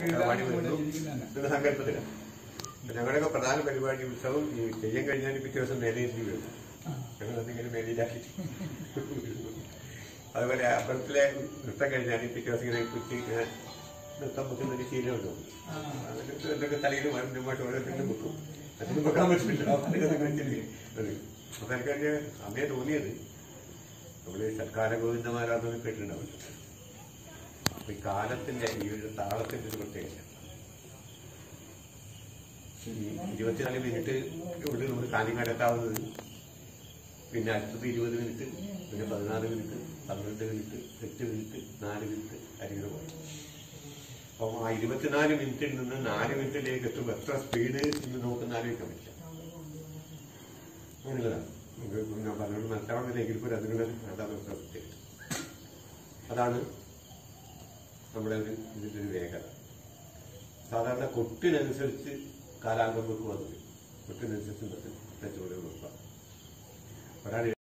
പരിപാടി വരുന്നു അപ്പൊ ഞങ്ങളുടെയൊക്കെ പ്രധാന പരിപാടി ഉത്സവം ഈ തെയ്യം കഴിഞ്ഞാൽ പിറ്റേ ദിവസം മേലേരി വരും. ഞങ്ങൾ എന്തെങ്കിലും മേലയിലാക്കിയിട്ട് അതുപോലെ അമ്പലത്തിലെ നൃത്തം കഴിഞ്ഞാൽ പിറ്റേ ദിവസം ഇങ്ങനെ കുറ്റി ഇങ്ങനെ നൃത്തം വെക്കുന്ന ഒരു ശീലമുണ്ടോ അതൊക്കെ എന്തൊക്കെ തലയിൽ മരുന്നുമായിട്ട് ഓരോരുത്തരും വെക്കും. അതിന് വെക്കാൻ പറ്റില്ല. അതൊക്കെ കാണിച്ചില്ലേ അത് അപ്പൊ എനിക്ക് അതിന്റെ അന്നേ തോന്നിയത് നമ്മൾ സൽക്കാര ഗോവിന്ദമാരാധന കേട്ടിട്ടുണ്ടാവില്ല? ഈ കാലത്തിന്റെ ഈ ഒരു താളത്തിന്റെ ഒരു പ്രത്യേകത. ഇരുപത്തിനാല് മിനിറ്റ് കൊണ്ട് നമ്മൾ കാഞ്ഞങ്ങാട് എത്താവുന്നത് പിന്നെ അടുത്തത് ഇരുപത് മിനിറ്റ് പിന്നെ പതിനാല് മിനിറ്റ് പന്ത്രണ്ട് മിനിറ്റ് എട്ട് മിനിറ്റ് നാല് മിനിറ്റ് അരികിലും പോയി അപ്പം ആ ഇരുപത്തിനാല് മിനിറ്റിൽ നിന്ന് നാല് മിനിറ്റിലേക്ക് എത്തുമ്പോൾ എത്ര സ്പീഡ് എന്ന് നമുക്ക് ആലോചിക്കാൻ പറ്റില്ല അങ്ങനെയുള്ളതാണ്. നമുക്ക് ഞാൻ പറഞ്ഞോണ്ട് മനസ്സിലാവുന്നില്ലെങ്കിൽ പോലും അതിനുള്ള അതാണ് പ്രത്യേകത. അതാണ് നമ്മുടെ ഒരു ഇതിന്റെ ഒരു വേഗത സാധാരണ കൊട്ടിനനുസരിച്ച് കാലാംഗങ്ങൾക്ക് വന്നു കൊട്ടിനനുസരിച്ച് തെച്ചുകൂടി നിർത്താം ഒരാൾ